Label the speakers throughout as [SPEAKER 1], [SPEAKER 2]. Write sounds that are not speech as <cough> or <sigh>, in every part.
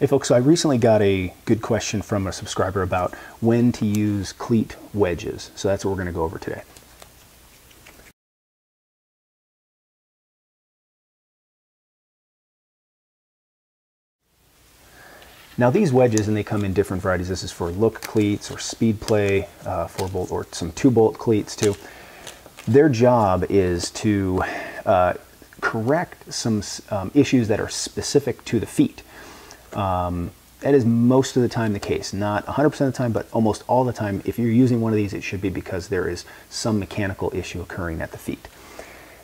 [SPEAKER 1] Hey folks, so I recently got a good question from a subscriber about when to use cleat wedges. So that's what we're going to go over today. Now these wedges, and they come in different varieties. This is for look cleats or Speedplay, uh, four bolt or some two bolt cleats too. Their job is to uh, correct some um, issues that are specific to the feet. Um, that is most of the time the case. Not 100% of the time, but almost all the time. If you're using one of these, it should be because there is some mechanical issue occurring at the feet.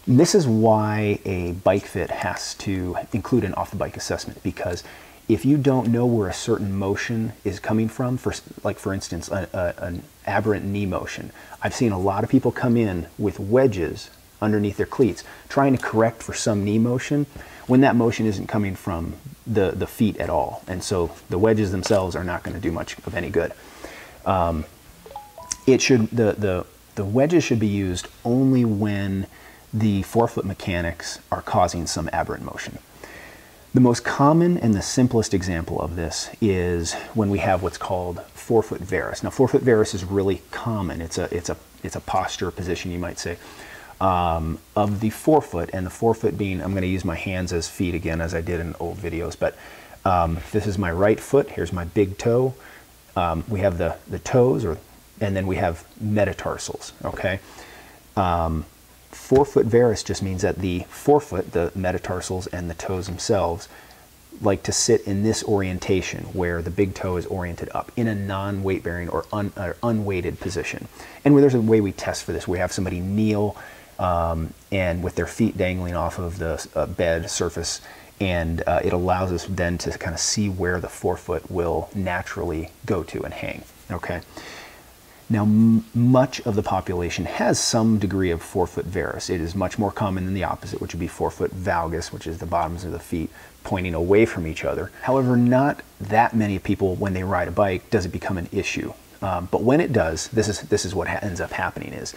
[SPEAKER 1] And this is why a bike fit has to include an off the bike assessment because if you don't know where a certain motion is coming from, for like for instance, a, a, an aberrant knee motion, I've seen a lot of people come in with wedges underneath their cleats trying to correct for some knee motion when that motion isn't coming from the, the feet at all. And so the wedges themselves are not going to do much of any good. Um, it should the, the, the wedges should be used only when the forefoot mechanics are causing some aberrant motion. The most common and the simplest example of this is when we have what's called forefoot varus. Now, forefoot varus is really common. It's a, it's a, it's a posture position, you might say, um, of the forefoot, and the forefoot being, I'm going to use my hands as feet again, as I did in old videos, but um, this is my right foot. Here's my big toe. Um, we have the, the toes, or, and then we have metatarsals, okay? Um, forefoot varus just means that the forefoot, the metatarsals and the toes themselves, like to sit in this orientation where the big toe is oriented up in a non-weight bearing or, un, or unweighted position. And there's a way we test for this. We have somebody kneel um, and with their feet dangling off of the uh, bed surface and uh, it allows us then to kind of see where the forefoot will naturally go to and hang. Okay. Now, much of the population has some degree of forefoot varus. It is much more common than the opposite, which would be forefoot valgus, which is the bottoms of the feet pointing away from each other. However, not that many people, when they ride a bike, does it become an issue. Um, but when it does, this is this is what ends up happening: is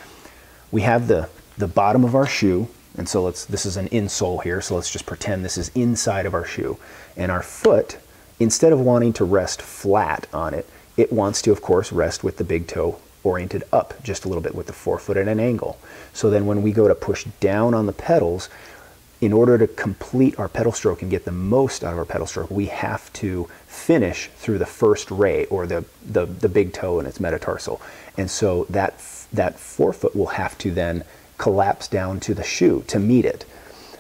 [SPEAKER 1] we have the the bottom of our shoe, and so let's this is an insole here. So let's just pretend this is inside of our shoe, and our foot, instead of wanting to rest flat on it, it wants to, of course, rest with the big toe oriented up just a little bit with the forefoot at an angle. So then when we go to push down on the pedals, in order to complete our pedal stroke and get the most out of our pedal stroke, we have to finish through the first ray or the, the, the big toe and its metatarsal. And so that, that forefoot will have to then collapse down to the shoe to meet it.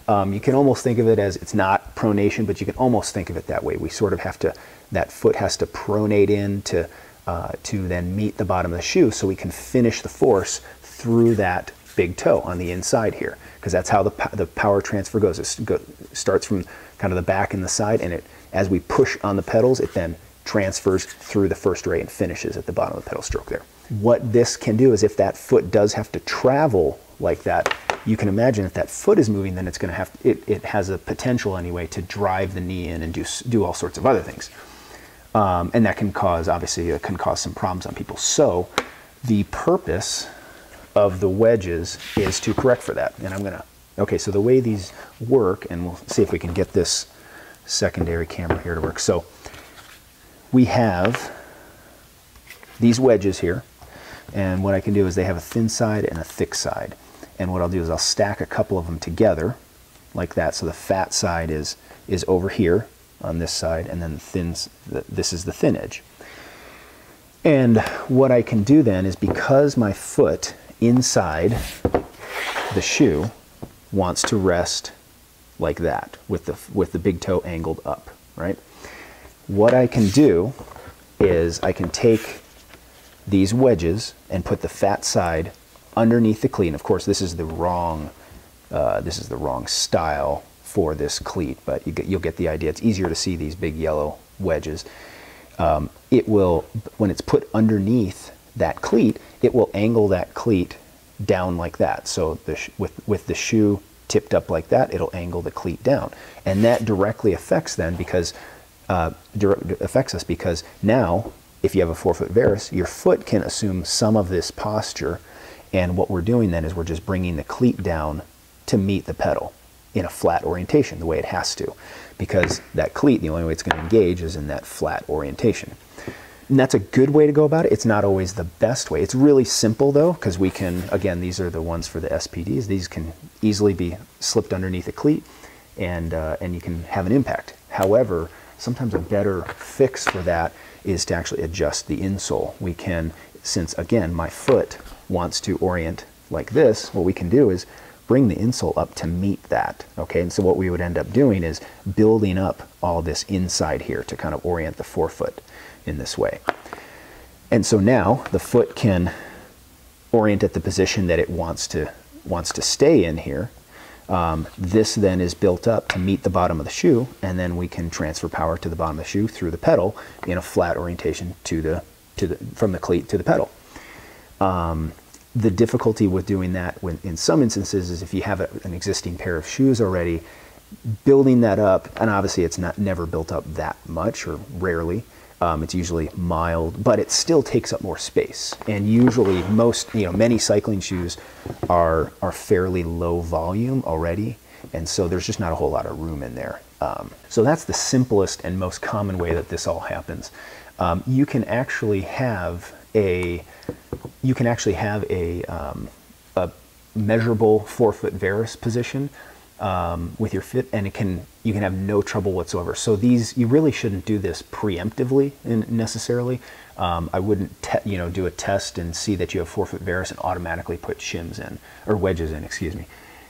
[SPEAKER 1] Um, you can almost think of it as it's not pronation, but you can almost think of it that way. We sort of have to that foot has to pronate in to, uh, to then meet the bottom of the shoe so we can finish the force through that big toe on the inside here because that's how the, the power transfer goes. It go, starts from kind of the back and the side and it as we push on the pedals it then transfers through the first ray and finishes at the bottom of the pedal stroke there. What this can do is if that foot does have to travel like that, you can imagine if that foot is moving, then it's going to have, it, it has a potential anyway to drive the knee in and do, do all sorts of other things. Um, and that can cause, obviously, it can cause some problems on people. So the purpose of the wedges is to correct for that. And I'm going to, okay, so the way these work, and we'll see if we can get this secondary camera here to work. So we have these wedges here. And what I can do is they have a thin side and a thick side. And what I'll do is I'll stack a couple of them together like that. So the fat side is, is over here on this side, and then the thin, this is the thin edge. And what I can do then is because my foot inside the shoe wants to rest like that with the, with the big toe angled up, right? What I can do is I can take these wedges and put the fat side underneath the cleat. And of course, this is the wrong, uh, this is the wrong style for this cleat, but you get, you'll get the idea. It's easier to see these big yellow wedges. Um, it will, when it's put underneath that cleat, it will angle that cleat down like that. So the with, with the shoe tipped up like that, it'll angle the cleat down. And that directly affects then because, uh, affects us because now if you have a forefoot varus, your foot can assume some of this posture. And what we're doing then is we're just bringing the cleat down to meet the pedal. in a flat orientation the way it has to because that cleat, the only way it's going to engage is in that flat orientation. And that's a good way to go about it. It's not always the best way. It's really simple though, because we can, again, these are the ones for the SPDs. These can easily be slipped underneath a cleat and, uh, and you can have an impact. However, sometimes a better fix for that is to actually adjust the insole. We can, since again, my foot wants to orient like this, what we can do is bring the insole up to meet that. Okay, and so what we would end up doing is building up all this inside here to kind of orient the forefoot in this way. And so now the foot can orient at the position that it wants to wants to stay in here. Um, this then is built up to meet the bottom of the shoe, and then we can transfer power to the bottom of the shoe through the pedal in a flat orientation to the to the from the cleat to the pedal. Um, the difficulty with doing that when, in some instances is if you have a, an existing pair of shoes already, building that up, and obviously it's not never built up that much or rarely. Um, it's usually mild, but it still takes up more space. And usually, most you know, many cycling shoes are are fairly low volume already, and so there's just not a whole lot of room in there. Um, so that's the simplest and most common way that this all happens. Um, you can actually have a you can actually have a, um, a measurable forefoot varus position um, with your fit, and it can you can have no trouble whatsoever. So these you really shouldn't do this preemptively necessarily. Um, I wouldn't you know do a test and see that you have forefoot varus and automatically put shims in or wedges in, excuse me.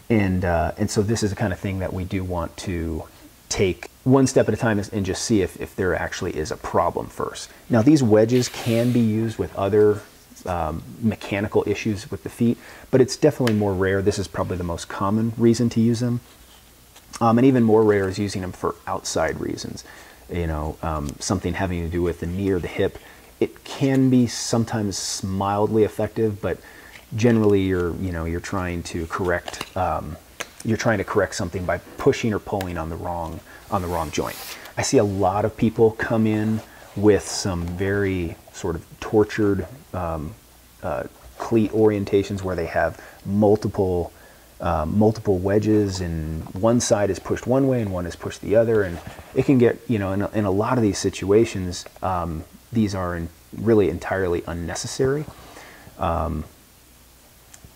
[SPEAKER 1] And uh, and so this is the kind of thing that we do want to take one step at a time and just see if, if there actually is a problem first. Now these wedges can be used with other um, mechanical issues with the feet, but it's definitely more rare. This is probably the most common reason to use them. Um, and even more rare is using them for outside reasons. You know, um, something having to do with the knee or the hip. It can be sometimes mildly effective, but generally you're, you know, you're trying to correct, um, you're trying to correct something by pushing or pulling on the wrong, on the wrong joint. I see a lot of people come in with some very sort of tortured um, uh, cleat orientations where they have multiple um, multiple wedges and one side is pushed one way and one is pushed the other and it can get you know in a, in a lot of these situations um, these are in really entirely unnecessary um,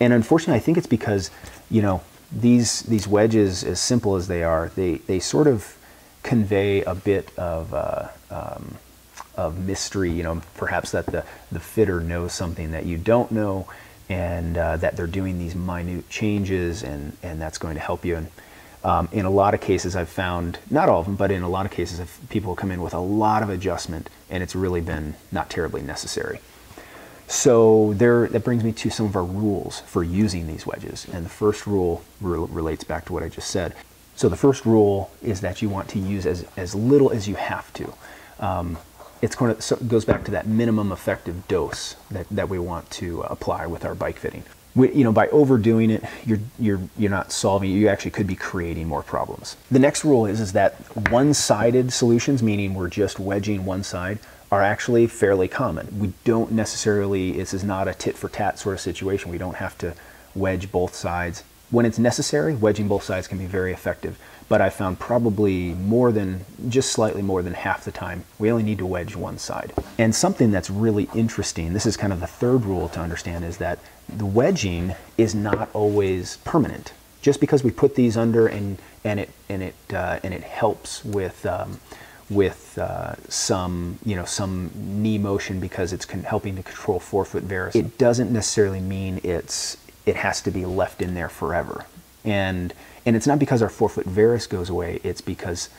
[SPEAKER 1] and unfortunately I think it's because you know these these wedges as simple as they are they they sort of convey a bit of uh, um, of mystery, you know, perhaps that the, the fitter knows something that you don't know and uh, that they're doing these minute changes and, and that's going to help you. And um, in a lot of cases, I've found, not all of them, but in a lot of cases, people come in with a lot of adjustment and it's really been not terribly necessary. So there, that brings me to some of our rules for using these wedges. And the first rule re relates back to what I just said. So the first rule is that you want to use as, as little as you have to. Um, it's going to so it goes back to that minimum effective dose that, that we want to apply with our bike fitting. We, you know, by overdoing it, you're you're you're not solving. You actually could be creating more problems. The next rule is is that one-sided solutions, meaning we're just wedging one side, are actually fairly common. We don't necessarily. This is not a tit for tat sort of situation. We don't have to wedge both sides. When it's necessary, wedging both sides can be very effective but I found probably more than, just slightly more than half the time, we only need to wedge one side. And something that's really interesting, this is kind of the third rule to understand, is that the wedging is not always permanent. Just because we put these under and, and, it, and, it, uh, and it helps with, um, with uh, some, you know, some knee motion because it's helping to control forefoot varus, it doesn't necessarily mean it's, it has to be left in there forever. And and it's not because our forefoot varus goes away, it's because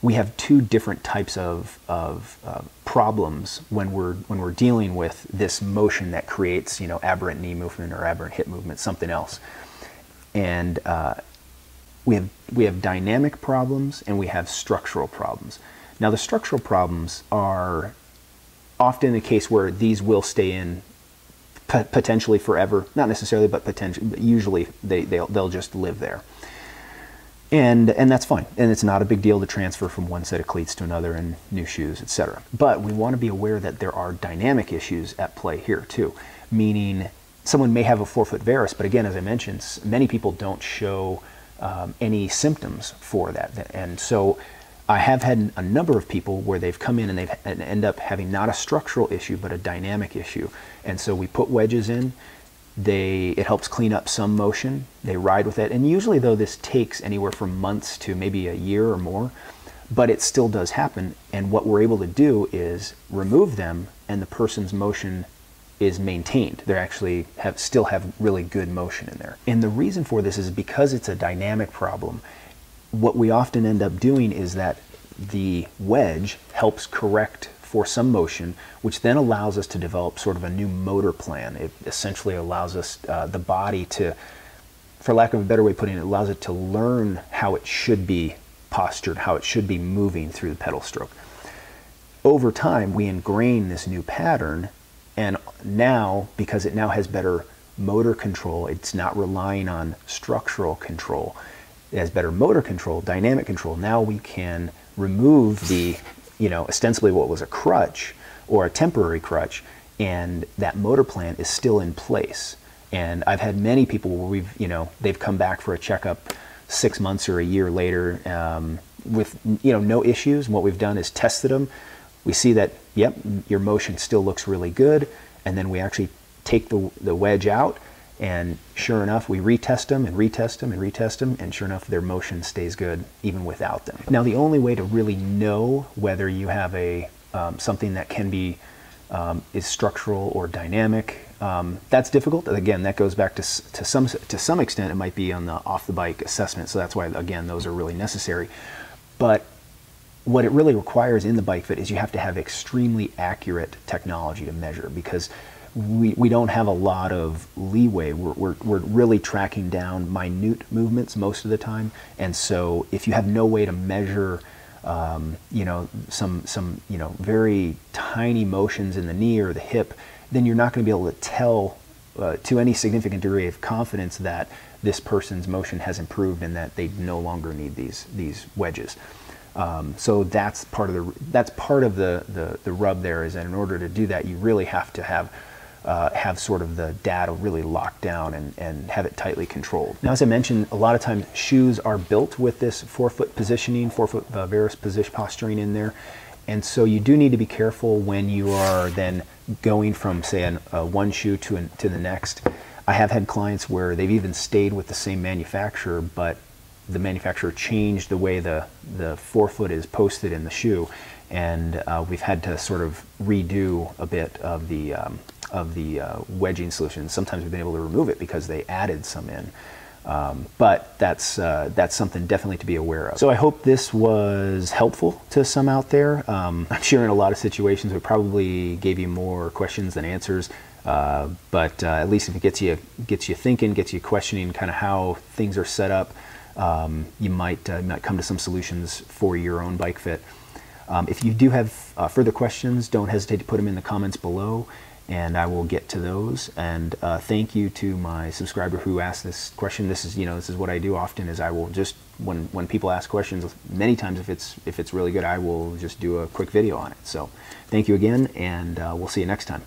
[SPEAKER 1] we have two different types of, of uh, problems when we're, when we're dealing with this motion that creates, you know, aberrant knee movement or aberrant hip movement, something else. And uh, we, have, we have dynamic problems and we have structural problems. Now, the structural problems are often the case where these will stay in potentially forever, not necessarily, but potentially, but usually they, they'll, they'll just live there. And and that's fine. And it's not a big deal to transfer from one set of cleats to another and new shoes etc but we want to be aware that there are dynamic issues at play here too. Meaning someone may have a forefoot varus but again as i mentioned many people don't show um, any symptoms for that. And so I have had a number of people where they've come in and they end up having not a structural issue but a dynamic issue. And so we put wedges in. They it helps clean up some motion. They ride with it, and usually though this takes anywhere from months to maybe a year or more, but it still does happen. And what we're able to do is remove them, and the person's motion is maintained. They actually have still have really good motion in there. And the reason for this is because it's a dynamic problem. What we often end up doing is that the wedge helps correct for some motion, which then allows us to develop sort of a new motor plan. It essentially allows us uh, the body to, for lack of a better way of putting it, allows it to learn how it should be postured, how it should be moving through the pedal stroke. Over time, we ingrain this new pattern and now, because it now has better motor control, it's not relying on structural control. It has better motor control, dynamic control. Now we can remove the, you know, ostensibly what was a crutch or a temporary crutch, and that motor plan is still in place. And I've had many people where we've, you know, they've come back for a checkup six months or a year later um, with, you know, no issues. And what we've done is tested them we see that, yep, your motion still looks really good. And then we actually take the, the wedge out and sure enough, we retest them and retest them and retest them, and sure enough, their motion stays good even without them. Now, the only way to really know whether you have a um, something that can be um, is structural or dynamic, um, that's difficult. Again, that goes back to to some to some extent. It might be on the off the bike assessment, so that's why again those are really necessary. But what it really requires in the bike fit is you have to have extremely accurate technology to measure because we, we don't have a lot of leeway. We're, we're, we're really tracking down minute movements most of the time. And so if you have no way to measure, um, you know, some, some, you know, very tiny motions in the knee or the hip, then you're not going to be able to tell uh, to any significant degree of confidence that this person's motion has improved and that they no longer need these, these wedges. Um, so that's part of the that's part of the, the the rub there is that in order to do that, you really have to have uh, have sort of the data really locked down and, and have it tightly controlled. Now, as I mentioned, a lot of times shoes are built with this forefoot positioning, forefoot uh, varus position posturing in there. And so you do need to be careful when you are then going from, say, an, uh, one shoe to, an, to the next. I have had clients where they've even stayed with the same manufacturer, but the manufacturer changed the way the, the forefoot is posted in the shoe, and uh, we've had to sort of redo a bit of the um, of the uh, wedging solution. Sometimes we've been able to remove it because they added some in. Um, but that's uh, that's something definitely to be aware of. So I hope this was helpful to some out there. Um, <laughs> I'm sure in a lot of situations we probably gave you more questions than answers. Uh, but uh, at least if it gets you gets you thinking, gets you questioning kind of how things are set up um, you might, uh, might come to some solutions for your own bike fit. Um, if you do have uh, further questions, don't hesitate to put them in the comments below and I will get to those. And uh, thank you to my subscriber who asked this question. This is, you know, this is what I do often is I will just, when, when people ask questions, many times if it's, if it's really good, I will just do a quick video on it. So thank you again and uh, we'll see you next time.